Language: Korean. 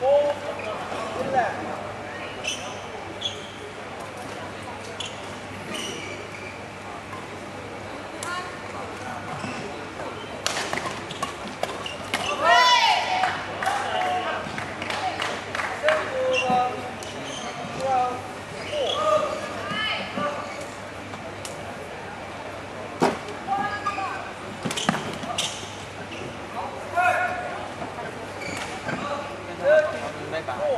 Four, relax. か、